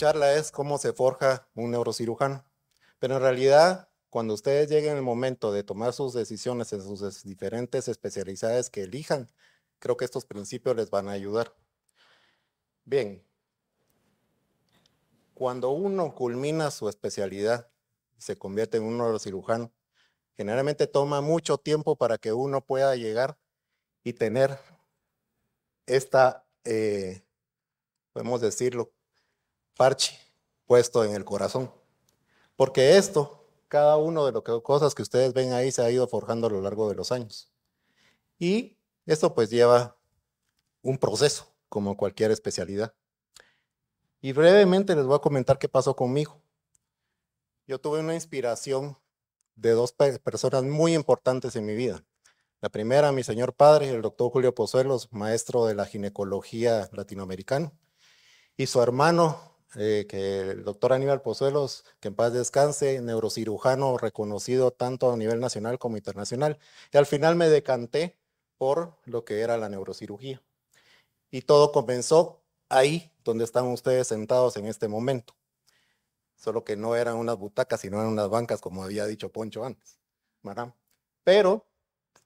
charla es cómo se forja un neurocirujano. Pero en realidad, cuando ustedes lleguen el momento de tomar sus decisiones en sus diferentes especialidades que elijan, creo que estos principios les van a ayudar. Bien, cuando uno culmina su especialidad y se convierte en un neurocirujano, generalmente toma mucho tiempo para que uno pueda llegar y tener esta, eh, podemos decirlo, puesto en el corazón. Porque esto, cada uno de las cosas que ustedes ven ahí se ha ido forjando a lo largo de los años. Y esto pues lleva un proceso, como cualquier especialidad. Y brevemente les voy a comentar qué pasó conmigo. Yo tuve una inspiración de dos personas muy importantes en mi vida. La primera, mi señor padre, el doctor Julio Pozuelos, maestro de la ginecología latinoamericana, y su hermano, eh, que el doctor Aníbal Pozuelos, que en paz descanse, neurocirujano reconocido tanto a nivel nacional como internacional. Y al final me decanté por lo que era la neurocirugía. Y todo comenzó ahí donde están ustedes sentados en este momento. Solo que no eran unas butacas, sino unas bancas, como había dicho Poncho antes. Pero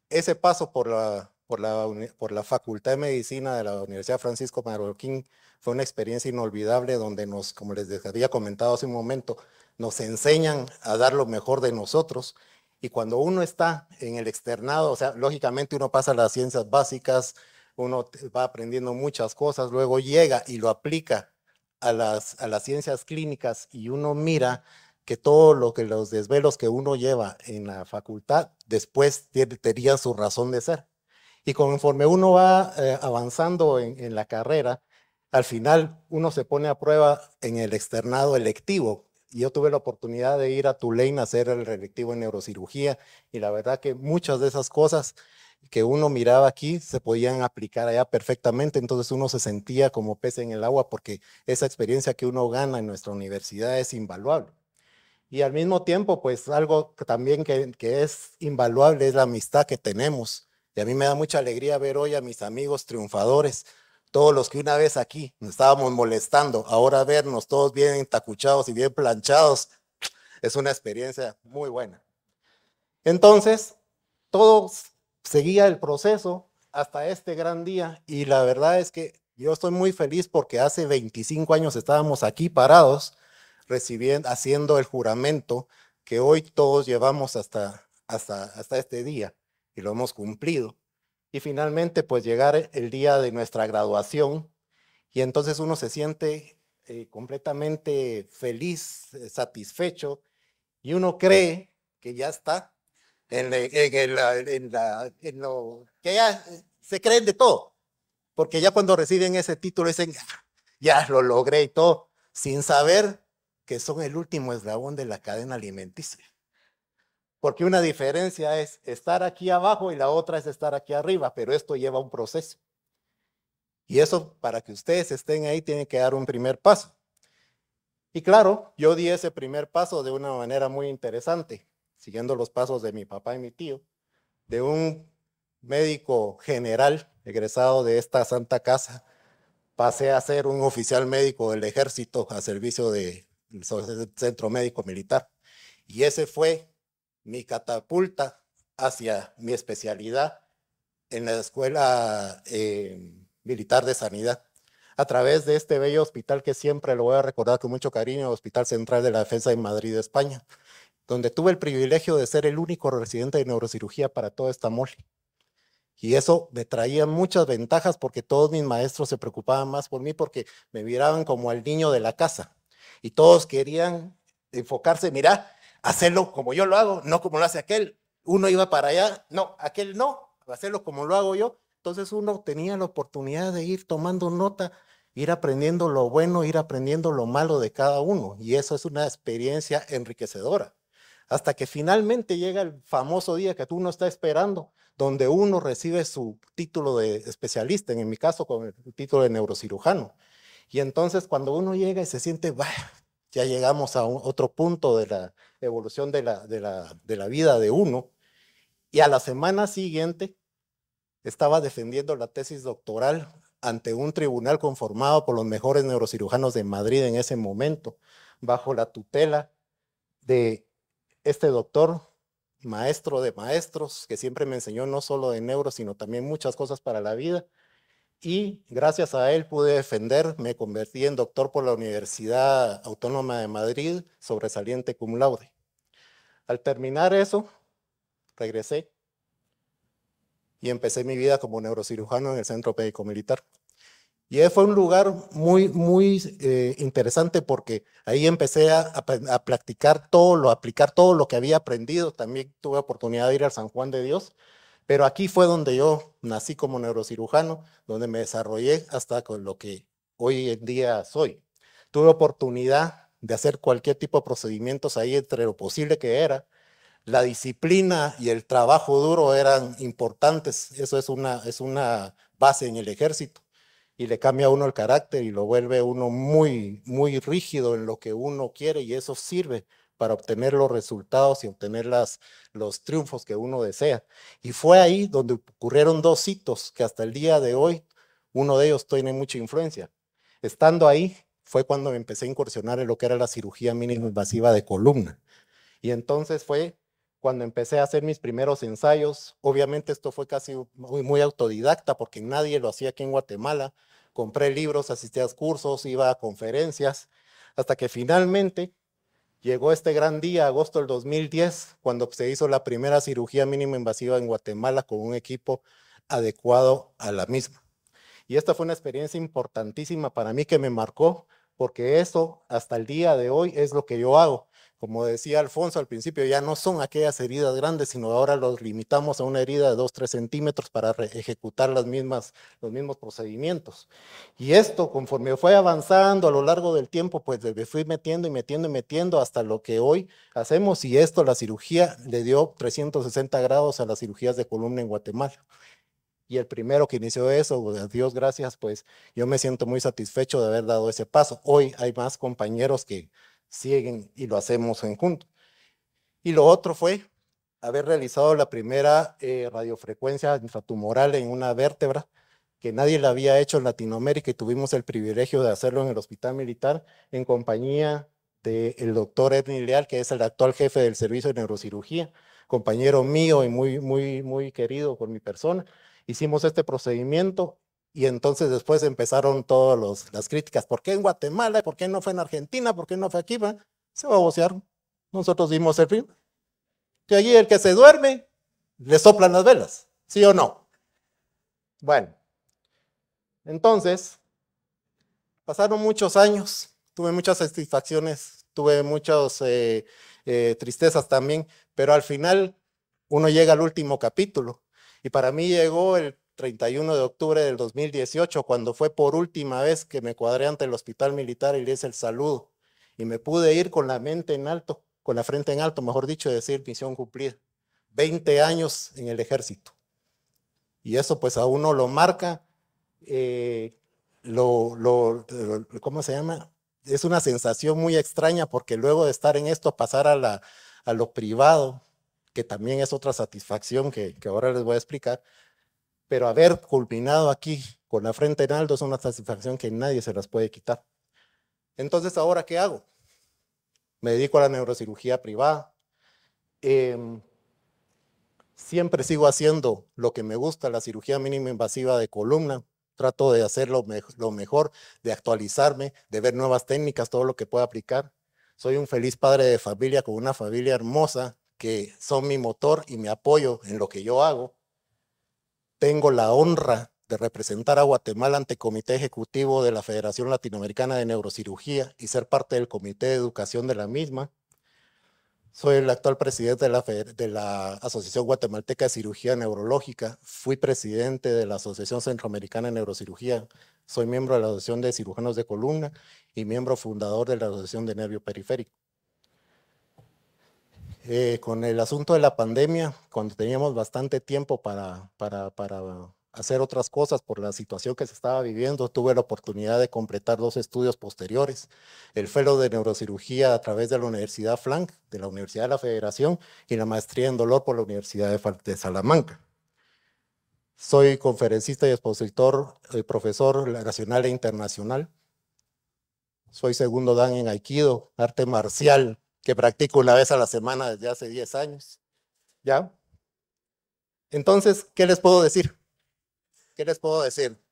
ese paso por la, por la, por la Facultad de Medicina de la Universidad Francisco Marroquín fue una experiencia inolvidable donde nos, como les había comentado hace un momento, nos enseñan a dar lo mejor de nosotros. Y cuando uno está en el externado, o sea, lógicamente uno pasa las ciencias básicas, uno va aprendiendo muchas cosas, luego llega y lo aplica a las, a las ciencias clínicas y uno mira que todo lo que los desvelos que uno lleva en la facultad después tenía su razón de ser. Y conforme uno va eh, avanzando en, la carrera, al final uno se pone a prueba en el externado electivo. Yo tuve la oportunidad de ir a Tulane a hacer el electivo en neurocirugía y la verdad que muchas de esas cosas que uno miraba aquí se podían aplicar allá perfectamente, entonces uno se sentía como pez en el agua porque esa experiencia que uno gana en nuestra universidad es invaluable. Y al mismo tiempo, pues algo también que, que es invaluable es la amistad que tenemos. Y a mí me da mucha alegría ver hoy a mis amigos triunfadores, todos los que una vez aquí nos estábamos molestando, ahora vernos todos bien entacuchados y bien planchados, es una experiencia muy buena. Entonces, todos seguía el proceso hasta este gran día y la verdad es que yo estoy muy feliz porque hace 25 años estábamos aquí parados haciendo el juramento que hoy todos llevamos hasta, hasta, hasta este día y lo hemos cumplido. Y finalmente, pues llegar el día de nuestra graduación y entonces uno se siente eh, completamente feliz, eh, satisfecho y uno cree que ya está en, en, en, lo que ya se creen de todo, porque ya cuando reciben ese título dicen, ah, ya lo logré y todo, sin saber que son el último eslabón de la cadena alimenticia. Porque una diferencia es estar aquí abajo y la otra es estar aquí arriba, pero esto lleva un proceso. Y eso, para que ustedes estén ahí, tienen que dar un primer paso. Y claro, yo di ese primer paso de una manera muy interesante, siguiendo los pasos de mi papá y mi tío, de un médico general egresado de esta santa casa, pasé a ser un oficial médico del ejército a servicio de el Centro Médico Militar. Y ese fue mi catapulta hacia mi especialidad en la Escuela eh, Militar de Sanidad, a través de este bello hospital que siempre lo voy a recordar con mucho cariño, Hospital Central de la Defensa de Madrid, España, donde tuve el privilegio de ser el único residente de neurocirugía para toda esta mole. Y eso me traía muchas ventajas porque todos mis maestros se preocupaban más por mí porque me miraban como al niño de la casa y todos querían enfocarse, mira, hacerlo como yo lo hago, no como lo hace aquel. Uno iba para allá, no, aquel no, hacerlo como lo hago yo. Entonces uno tenía la oportunidad de ir tomando nota, ir aprendiendo lo bueno, ir aprendiendo lo malo de cada uno. Y eso es una experiencia enriquecedora. Hasta que finalmente llega el famoso día que tú no estás esperando, donde uno recibe su título de especialista, en mi caso con el título de neurocirujano. Y entonces cuando uno llega y se siente, ya llegamos a otro punto de la evolución de la, de, la, de la vida de uno, y a la semana siguiente estaba defendiendo la tesis doctoral ante un tribunal conformado por los mejores neurocirujanos de Madrid en ese momento, bajo la tutela de este doctor, maestro de maestros, que siempre me enseñó no solo de neuro, sino también muchas cosas para la vida. Y gracias a él pude defender, me convertí en doctor por la Universidad Autónoma de Madrid, sobresaliente cum laude. Al terminar eso, regresé y empecé mi vida como neurocirujano en el Centro Médico Militar. Y fue un lugar muy, muy eh, interesante porque ahí empecé a, practicar todo, lo, a aplicar todo lo que había aprendido. También tuve oportunidad de ir al San Juan de Dios, pero aquí fue donde yo nací como neurocirujano, donde me desarrollé hasta con lo que hoy en día soy. Tuve oportunidad de hacer cualquier tipo de procedimientos ahí entre lo posible que era, la disciplina y el trabajo duro eran importantes. Eso es una, es una base en el ejército y le cambia a uno el carácter y lo vuelve uno muy, muy rígido en lo que uno quiere y eso sirve para obtener los resultados y obtener las, los triunfos que uno desea. Y fue ahí donde ocurrieron dos hitos que hasta el día de hoy uno de ellos tiene mucha influencia. Estando ahí fue cuando me empecé a incursionar en lo que era la cirugía mínimo invasiva de columna. Y entonces fue cuando empecé a hacer mis primeros ensayos. Obviamente esto fue casi muy, autodidacta porque nadie lo hacía aquí en Guatemala. Compré libros, asistí a cursos, iba a conferencias, hasta que finalmente llegó este gran día, agosto del 2010, cuando se hizo la primera cirugía mínima invasiva en Guatemala con un equipo adecuado a la misma. Y esta fue una experiencia importantísima para mí que me marcó, porque eso hasta el día de hoy es lo que yo hago. Como decía Alfonso al principio, ya no son aquellas heridas grandes, sino ahora los limitamos a una herida de 2-3 centímetros para ejecutar las mismas, los mismos procedimientos. Y esto, conforme fue avanzando a lo largo del tiempo, pues me fui metiendo y metiendo y metiendo hasta lo que hoy hacemos. Y esto, la cirugía, le dio 360 grados a las cirugías de columna en Guatemala y el primero que inició eso, a Dios gracias, pues yo me siento muy satisfecho de haber dado ese paso. Hoy hay más compañeros que siguen y lo hacemos en junto. Y lo otro fue haber realizado la primera eh, radiofrecuencia intratumoral en una vértebra que nadie la había hecho en Latinoamérica y tuvimos el privilegio de hacerlo en el Hospital Militar en compañía del doctor Edwin Leal, que es el actual jefe del servicio de neurocirugía, compañero mío y muy, muy, muy querido por mi persona. Hicimos este procedimiento y entonces después empezaron todas las críticas. ¿Por qué en Guatemala? ¿Por qué no fue en Argentina? ¿Por qué no fue aquí? Se va a vocear. Nosotros dimos el fin. Que allí el que se duerme, le soplan las velas. ¿Sí o no? Bueno. Entonces, pasaron muchos años. Tuve muchas satisfacciones. Tuve muchas eh, eh, tristezas también. Pero al final, uno llega al último capítulo. Y para mí llegó el 31 de octubre del 2018, cuando fue por última vez que me cuadré ante el hospital militar y le hice el saludo. Y me pude ir con la mente en alto, con la frente en alto, mejor dicho, decir misión cumplida. 20 años en el ejército. Y eso pues a uno lo marca, eh, lo, lo, ¿cómo se llama? Es una sensación muy extraña porque luego de estar en esto, pasar a, la, a lo privado, que también es otra satisfacción que, que ahora les voy a explicar, pero haber culminado aquí con la frente en alto es una satisfacción que nadie se las puede quitar. Entonces, ¿ahora qué hago? Me dedico a la neurocirugía privada. Em, siempre sigo haciendo lo que me gusta, la cirugía mínima invasiva de columna. Trato de hacerlo lo mejor, de actualizarme, de ver nuevas técnicas, todo lo que pueda aplicar. Soy un feliz padre de familia con una familia hermosa que son mi motor y mi apoyo en lo que yo hago tengo la honra de representar a Guatemala ante el Comité Ejecutivo de la Federación Latinoamericana de Neurocirugía y ser parte del Comité de Educación de la misma. Soy el actual presidente de la, de la Asociación Guatemalteca de Cirugía Neurológica. Fui presidente de la Asociación Centroamericana de Neurocirugía. Soy miembro de la Asociación de Cirujanos de Columna y miembro fundador de la Asociación de Nervio Periférico. Eh, con el asunto de la pandemia, cuando teníamos bastante tiempo para, hacer otras cosas por la situación que se estaba viviendo, tuve la oportunidad de completar dos estudios posteriores, el Fellow de Neurocirugía a través de la Universidad Flank, de la Universidad de la Federación, y la maestría en dolor por la Universidad de, Salamanca. Soy conferencista y expositor, y eh, profesor nacional e internacional. Soy segundo dan en Aikido, arte marcial, que practico una vez a la semana desde hace 10 años. ¿Ya? Entonces, ¿qué les puedo decir? ¿Qué les puedo decir?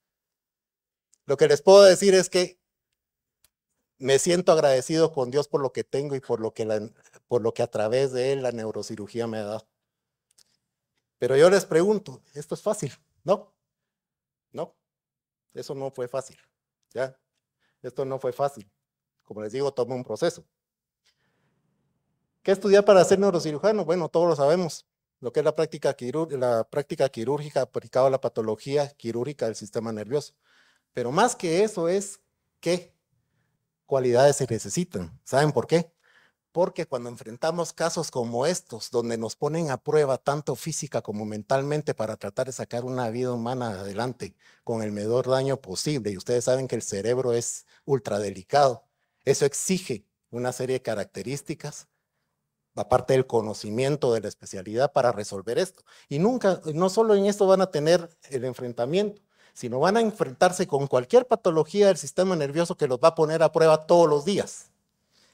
Lo que les puedo decir es que me siento agradecido con Dios por lo que tengo y por lo que, por lo que a través de él la neurocirugía me ha dado. Pero yo les pregunto, ¿esto es fácil? No, no, eso no fue fácil, ¿ya? Esto no fue fácil. Como les digo, toma un proceso. ¿Qué estudiar para ser neurocirujano? Bueno, todos lo sabemos. Lo que es la práctica, quirúrgica aplicada a la patología quirúrgica del sistema nervioso. Pero más que eso es qué cualidades se necesitan. ¿Saben por qué? Porque cuando enfrentamos casos como estos, donde nos ponen a prueba tanto física como mentalmente para tratar de sacar una vida humana adelante con el menor daño posible, y ustedes saben que el cerebro es ultra delicado, eso exige una serie de características, aparte del conocimiento de la especialidad para resolver esto. Y nunca, no solo en esto van a tener el enfrentamiento, sino van a enfrentarse con cualquier patología del sistema nervioso que los va a poner a prueba todos los días.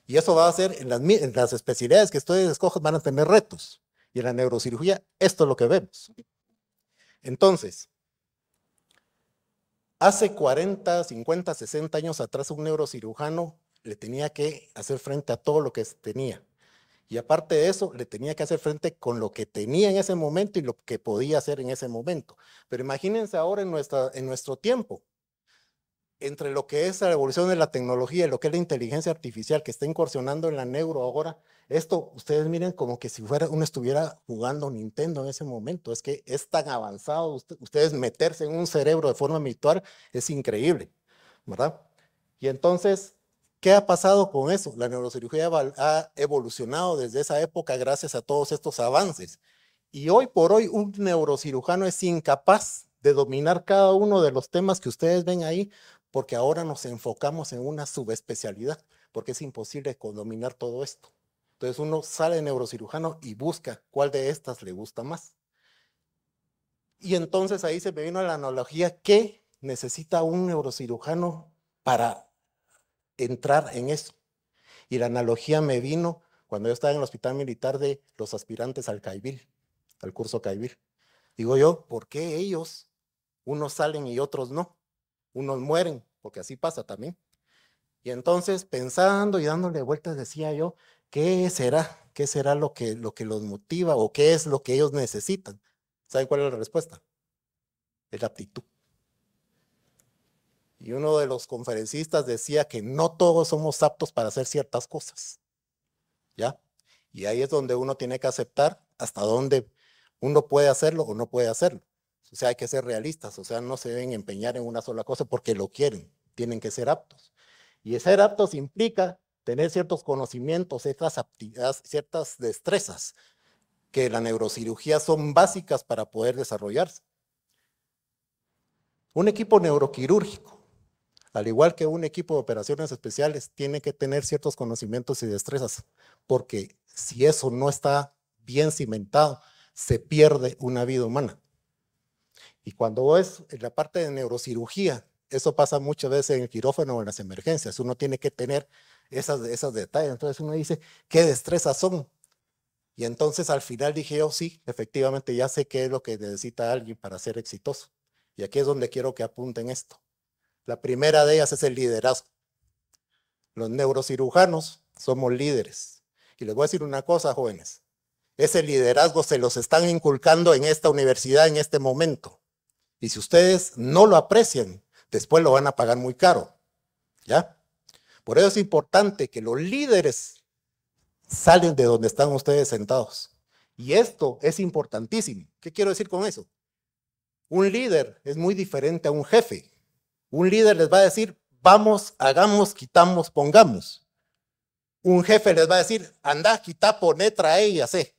Y eso va a ser, en las, especialidades que ustedes escogen, van a tener retos. Y en la neurocirugía, esto es lo que vemos. Entonces, hace 40, 50, 60 años atrás, un neurocirujano le tenía que hacer frente a todo lo que tenía. Y aparte de eso, le tenía que hacer frente con lo que tenía en ese momento y lo que podía hacer en ese momento. Pero imagínense ahora en, nuestro tiempo entre lo que es la evolución de la tecnología y lo que es la inteligencia artificial que está incursionando en la neuro ahora, esto ustedes miren como que si fuera uno estuviera jugando Nintendo en ese momento. Es que es tan avanzado, ustedes meterse en un cerebro de forma virtual es increíble, ¿verdad? Y entonces, ¿qué ha pasado con eso? La neurocirugía ha evolucionado desde esa época gracias a todos estos avances. Y hoy por hoy un neurocirujano es incapaz de dominar cada uno de los temas que ustedes ven ahí porque ahora nos enfocamos en una subespecialidad, porque es imposible dominar todo esto. Entonces uno sale neurocirujano y busca cuál de estas le gusta más. Y entonces ahí se me vino la analogía, ¿qué necesita un neurocirujano para entrar en eso? Y la analogía me vino cuando yo estaba en el hospital militar de los aspirantes al CAIBIL, al curso CAIBIL. Digo yo, ¿por qué ellos, unos salen y otros no? unos mueren, porque así pasa también. Y entonces, pensando y dándole vueltas, decía yo, ¿qué será? ¿Qué será lo que, lo que los motiva o qué es lo que ellos necesitan? ¿Saben cuál es la respuesta? Es la aptitud. Y uno de los conferencistas decía que no todos somos aptos para hacer ciertas cosas. ¿Ya? Y ahí es donde uno tiene que aceptar hasta dónde uno puede hacerlo o no puede hacerlo. O sea, hay que ser realistas, o sea, no se deben empeñar en una sola cosa porque lo quieren, tienen que ser aptos. Y ser aptos implica tener ciertos conocimientos, ciertas ciertas destrezas que la neurocirugía son básicas para poder desarrollarse. Un equipo neuroquirúrgico, al igual que un equipo de operaciones especiales, tiene que tener ciertos conocimientos y destrezas, porque si eso no está bien cimentado, se pierde una vida humana. Y cuando es en la parte de neurocirugía, eso pasa muchas veces en el quirófano o en las emergencias. Uno tiene que tener esas, detalles. Entonces uno dice, ¿qué destrezas son? Y entonces al final dije yo, sí, efectivamente ya sé qué es lo que necesita alguien para ser exitoso. Y aquí es donde quiero que apunten esto. La primera de ellas es el liderazgo. Los neurocirujanos somos líderes. Y les voy a decir una cosa, jóvenes. Ese liderazgo se los están inculcando en esta universidad en este momento. Y si ustedes no lo aprecian, después lo van a pagar muy caro. ¿Ya? Por eso es importante que los líderes salen de donde están ustedes sentados. Y esto es importantísimo. ¿Qué quiero decir con eso? Un líder es muy diferente a un jefe. Un líder les va a decir, vamos, hagamos, quitamos, pongamos. Un jefe les va a decir, anda, quita, pone, trae y hace.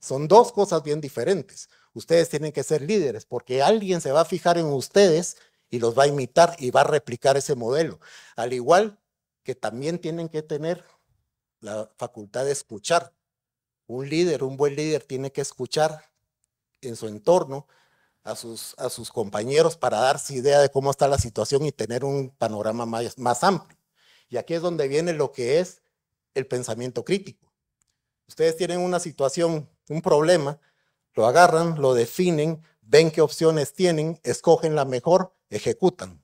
Son dos cosas bien diferentes. Ustedes tienen que ser líderes porque alguien se va a fijar en ustedes y los va a imitar y va a replicar ese modelo. Al igual que también tienen que tener la facultad de escuchar. Un líder, un buen líder tiene que escuchar en su entorno a sus, compañeros para darse idea de cómo está la situación y tener un panorama más, más amplio. Y aquí es donde viene lo que es el pensamiento crítico. Ustedes tienen una situación, un problema, lo agarran, lo definen, ven qué opciones tienen, escogen la mejor, ejecutan.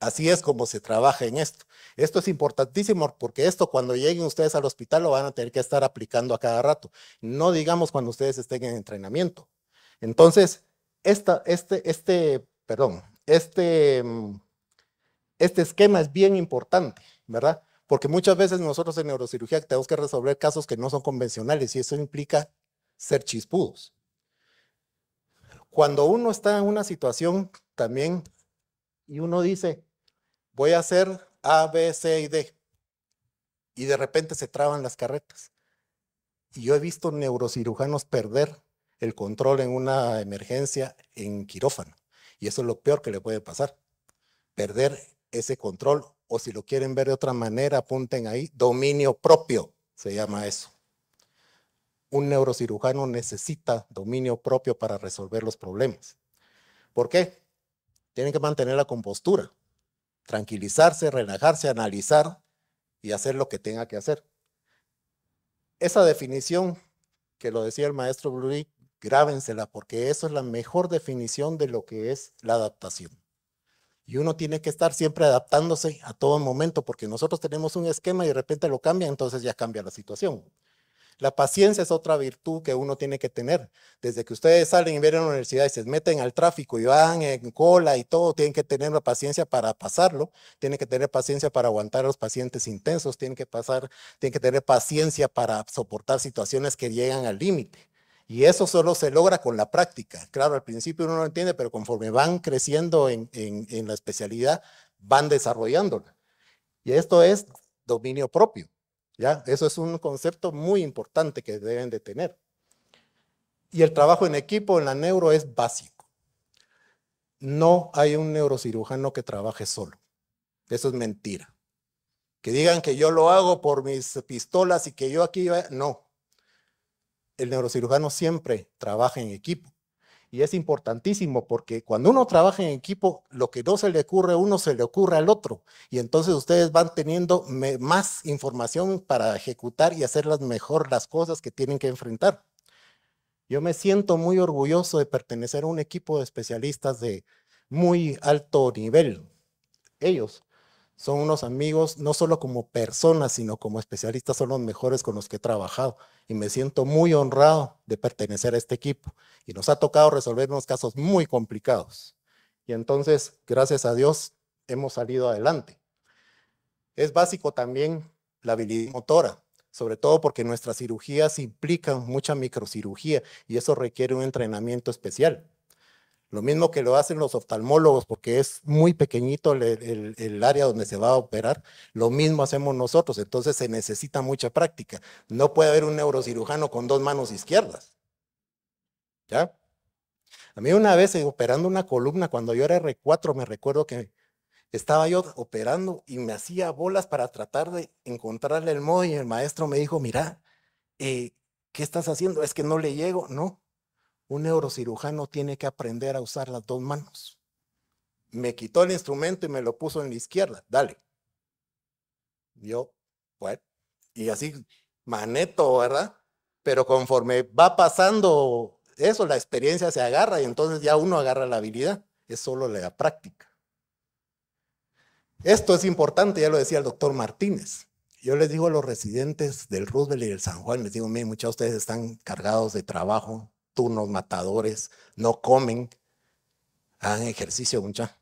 Así es como se trabaja en esto. Esto es importantísimo porque esto cuando lleguen ustedes al hospital lo van a tener que estar aplicando a cada rato. No digamos cuando ustedes estén en entrenamiento. Entonces, este, este, este, mm, este esquema es bien importante, ¿verdad? Porque muchas veces nosotros en neurocirugía tenemos que resolver casos que no son convencionales y eso implica ser chispudos. Cuando uno está en una situación también y uno dice, voy a hacer A, B, C y D. Y de repente se traban las carretas. Y yo he visto neurocirujanos perder el control en una emergencia en quirófano. Y eso es lo peor que le puede pasar. Perder ese control. O si lo quieren ver de otra manera, apunten ahí. Dominio propio se llama eso. Un neurocirujano necesita dominio propio para resolver los problemas. ¿Por qué? Tienen que mantener la compostura tranquilizarse, relajarse, analizar y hacer lo que tenga que hacer. Esa definición que lo decía el maestro Blue, grábensela porque eso es la mejor definición de lo que es la adaptación. Y uno tiene que estar siempre adaptándose a todo momento porque nosotros tenemos un esquema y de repente lo cambia, entonces ya cambia la situación. La paciencia es otra virtud que uno tiene que tener. Desde que ustedes salen y vienen a la universidad y se meten al tráfico y van en cola y todo, tienen que tener la paciencia para pasarlo, tienen que tener paciencia para aguantar a los pacientes intensos, tienen que pasar, tienen que tener paciencia para soportar situaciones que llegan al límite. Y eso solo se logra con la práctica. Claro, al principio uno no lo entiende, pero conforme van creciendo en, en la especialidad, van desarrollándola. Y esto es dominio propio. ¿Ya? Eso es un concepto muy importante que deben de tener. Y el trabajo en equipo en la neuro es básico. No hay un neurocirujano que trabaje solo. Eso es mentira. Que digan que yo lo hago por mis pistolas y que yo aquí, no. El neurocirujano siempre trabaja en equipo. Y es importantísimo porque cuando uno trabaja en equipo, lo que no se le ocurre a uno se le ocurre al otro. Y entonces ustedes van teniendo más información para ejecutar y hacer mejor las cosas que tienen que enfrentar. Yo me siento muy orgulloso de pertenecer a un equipo de especialistas de muy alto nivel. Ellos son unos amigos, no solo como personas, sino como especialistas, son los mejores con los que he trabajado. Y me siento muy honrado de pertenecer a este equipo. Y nos ha tocado resolver unos casos muy complicados. Y entonces, gracias a Dios, hemos salido adelante. Es básico también la habilidad motora, sobre todo porque nuestras cirugías implican mucha microcirugía y eso requiere un entrenamiento especial. Lo mismo que lo hacen los oftalmólogos, porque es muy pequeñito el, área donde se va a operar, lo mismo hacemos nosotros, entonces se necesita mucha práctica. No puede haber un neurocirujano con dos manos izquierdas. ¿Ya? A mí una vez eh, operando una columna, cuando yo era R4, me recuerdo que estaba yo operando y me hacía bolas para tratar de encontrarle el modo y el maestro me dijo, mira, eh, ¿qué estás haciendo? Es que no le llego, no un neurocirujano tiene que aprender a usar las dos manos. Me quitó el instrumento y me lo puso en la izquierda. Dale. Yo, bueno, y así, maneto, ¿verdad? Pero conforme va pasando eso, la experiencia se agarra y entonces ya uno agarra la habilidad. Es solo la práctica. Esto es importante, ya lo decía el doctor Martínez. Yo les digo a los residentes del Roosevelt y del San Juan, les digo, miren, muchos de ustedes están cargados de trabajo, turnos matadores, no comen, hagan ejercicio mucha,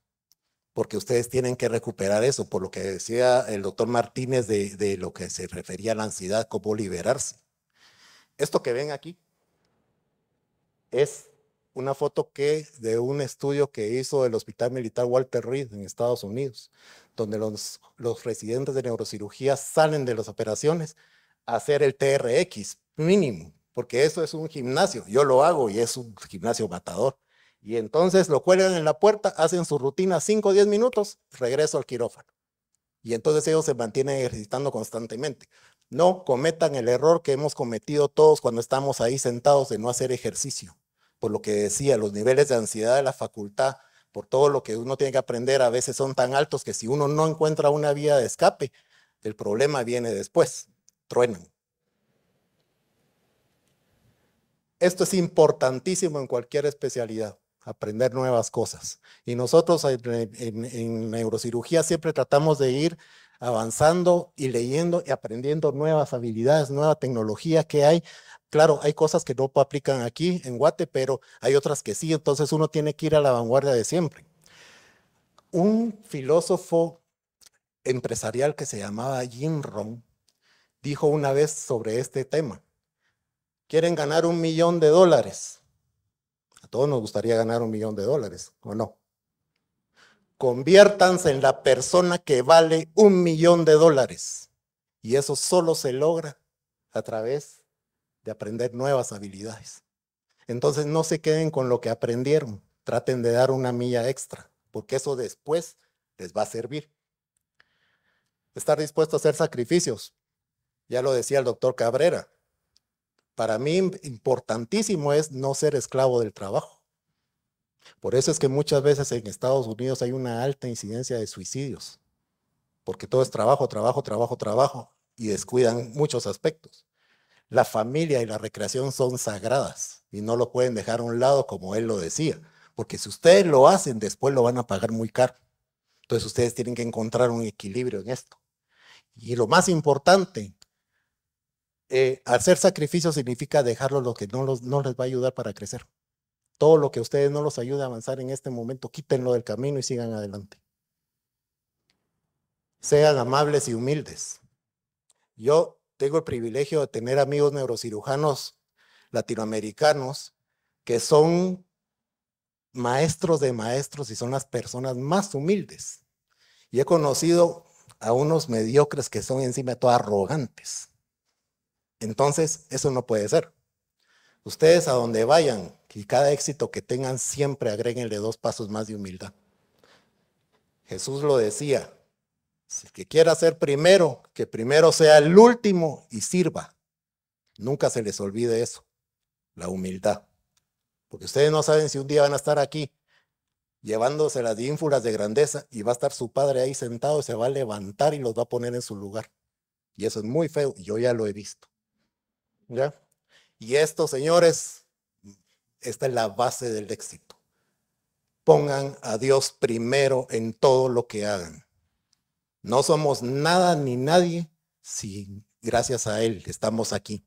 porque ustedes tienen que recuperar eso, por lo que decía el doctor Martínez de, de lo que se refería a la ansiedad, cómo liberarse. Esto que ven aquí es una foto que de un estudio que hizo el Hospital Militar Walter Reed en Estados Unidos, donde los, los residentes de neurocirugía salen de las operaciones a hacer el TRX mínimo, porque eso es un gimnasio. Yo lo hago y es un gimnasio matador. Y entonces lo cuelgan en la puerta, hacen su rutina 5 o 10 minutos, regreso al quirófano. Y entonces ellos se mantienen ejercitando constantemente. No cometan el error que hemos cometido todos cuando estamos ahí sentados de no hacer ejercicio por lo que decía, los niveles de ansiedad de la facultad, por todo lo que uno tiene que aprender, a veces son tan altos que si uno no encuentra una vía de escape, el problema viene después, truenan. Esto es importantísimo en cualquier especialidad, aprender nuevas cosas. Y nosotros en, neurocirugía siempre tratamos de ir avanzando y leyendo y aprendiendo nuevas habilidades, nueva tecnología que hay. Claro, hay cosas que no aplican aquí en Guate, pero hay otras que sí, entonces uno tiene que ir a la vanguardia de siempre. Un filósofo empresarial que se llamaba Jim Rohn dijo una vez sobre este tema, quieren ganar un millón de dólares. A todos nos gustaría ganar un millón de dólares, ¿o no? Conviértanse en la persona que vale un millón de dólares. Y eso solo se logra a través de aprender nuevas habilidades. Entonces no se queden con lo que aprendieron, traten de dar una milla extra, porque eso después les va a servir. Estar dispuesto a hacer sacrificios. Ya lo decía el doctor Cabrera, para mí importantísimo es no ser esclavo del trabajo. Por eso es que muchas veces en Estados Unidos hay una alta incidencia de suicidios, porque todo es trabajo, trabajo, trabajo, trabajo, y descuidan muchos aspectos. La familia y la recreación son sagradas y no lo pueden dejar a un lado como él lo decía, porque si ustedes lo hacen, después lo van a pagar muy caro. Entonces ustedes tienen que encontrar un equilibrio en esto. Y lo más importante, eh, hacer sacrificios significa dejarlo lo que no, les va a ayudar para crecer. Todo lo que a ustedes no los ayude a avanzar en este momento, quítenlo del camino y sigan adelante. Sean amables y humildes. Yo tengo el privilegio de tener amigos neurocirujanos latinoamericanos que son maestros de maestros y son las personas más humildes. Y he conocido a unos mediocres que son encima todo arrogantes. Entonces, eso no puede ser. Ustedes a donde vayan y cada éxito que tengan, siempre agréguenle dos pasos más de humildad. Jesús lo decía, si que quiera ser primero, que primero sea el último y sirva. Nunca se les olvide eso, la humildad. Porque ustedes no saben si un día van a estar aquí llevándose las ínfulas de grandeza y va a estar su padre ahí sentado y se va a levantar y los va a poner en su lugar. Y eso es muy feo, yo ya lo he visto. ¿Ya? Y esto, señores, esta es la base del éxito. Pongan a Dios primero en todo lo que hagan. No somos nada ni nadie si gracias a Él estamos aquí.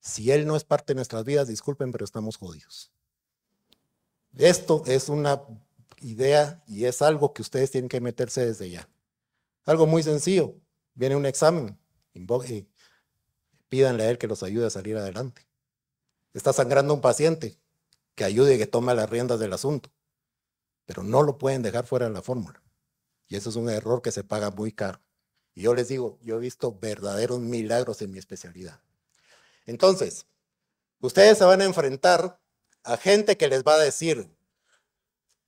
Si Él no es parte de nuestras vidas, disculpen, pero estamos jodidos. Esto es una idea y es algo que ustedes tienen que meterse desde ya. Algo muy sencillo. Viene un examen. Pídanle a él que los ayude a salir adelante. Está sangrando un paciente, que ayude y que tome las riendas del asunto. Pero no lo pueden dejar fuera de la fórmula. Y eso es un error que se paga muy caro. Y yo les digo, yo he visto verdaderos milagros en mi especialidad. Entonces, ustedes se van a enfrentar a gente que les va a decir,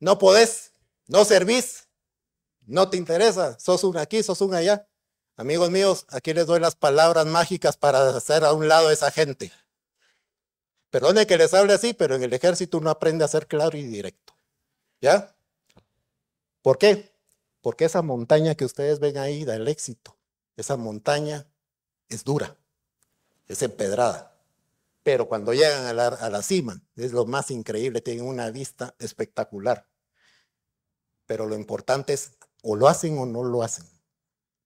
no podés, no servís, no te interesa, sos un aquí, sos un allá. Amigos míos, aquí les doy las palabras mágicas para hacer a un lado a esa gente. Perdone que les hable así, pero en el ejército uno aprende a ser claro y directo. ¿Ya? ¿Por qué? Porque esa montaña que ustedes ven ahí del éxito, esa montaña es dura, es empedrada. Pero cuando llegan a la, a la cima, es lo más increíble, tienen una vista espectacular. Pero lo importante es, o lo hacen o no lo hacen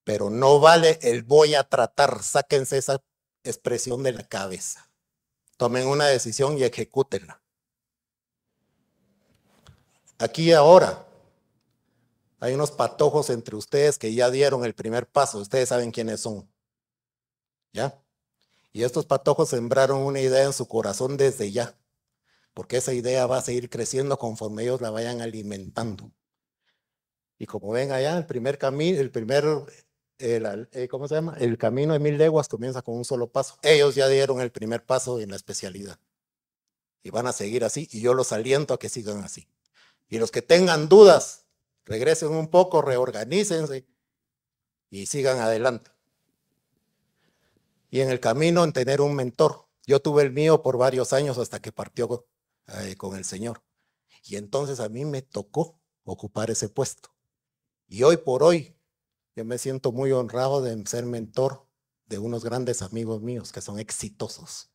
pero no vale el voy a tratar. Sáquense esa expresión de la cabeza. Tomen una decisión y ejecútenla. Aquí ahora hay unos patojos entre ustedes que ya dieron el primer paso. Ustedes saben quiénes son. ¿Ya? Y estos patojos sembraron una idea en su corazón desde ya. Porque esa idea va a seguir creciendo conforme ellos la vayan alimentando. Y como ven allá, el primer camino, el primer el, eh, ¿cómo se llama? El camino de mil leguas comienza con un solo paso. Ellos ya dieron el primer paso en la especialidad. Y van a seguir así. Y yo los aliento a que sigan así. Y los que tengan dudas, regresen un poco, reorganícense y sigan adelante. Y en el camino en tener un mentor. Yo tuve el mío por varios años hasta que partió eh, con el Señor. Y entonces a mí me tocó ocupar ese puesto. Y hoy por hoy, yo me siento muy honrado de ser mentor de unos grandes amigos míos que son exitosos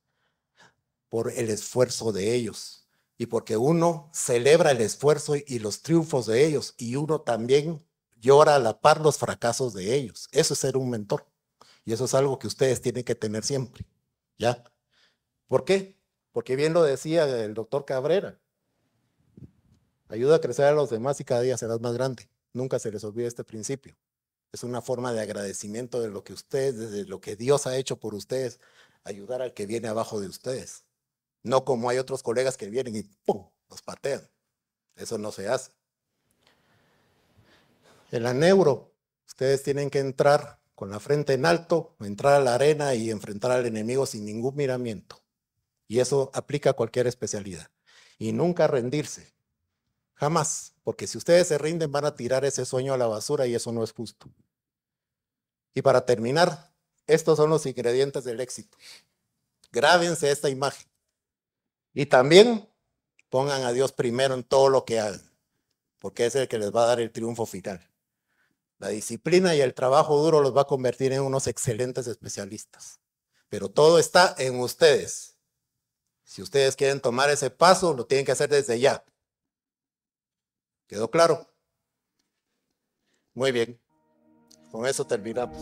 por el esfuerzo de ellos y porque uno celebra el esfuerzo y los triunfos de ellos y uno también llora a la par los fracasos de ellos. Eso es ser un mentor. Y eso es algo que ustedes tienen que tener siempre. ¿Ya? ¿Por qué? Porque bien lo decía el doctor Cabrera. Ayuda a crecer a los demás y cada día serás más grande. Nunca se les olvide este principio. Es una forma de agradecimiento de lo que ustedes, de lo que Dios ha hecho por ustedes, ayudar al que viene abajo de ustedes. No como hay otros colegas que vienen y ¡pum! los patean. Eso no se hace. En la neuro, ustedes tienen que entrar con la frente en alto, entrar a la arena y enfrentar al enemigo sin ningún miramiento. Y eso aplica a cualquier especialidad. Y nunca rendirse. Jamás, porque si ustedes se rinden van a tirar ese sueño a la basura y eso no es justo. Y para terminar, estos son los ingredientes del éxito. Grábense esta imagen. Y también pongan a Dios primero en todo lo que hagan, porque es el que les va a dar el triunfo final. La disciplina y el trabajo duro los va a convertir en unos excelentes especialistas. Pero todo está en ustedes. Si ustedes quieren tomar ese paso, lo tienen que hacer desde ya. ¿Quedó claro? Muy bien. Con eso terminamos.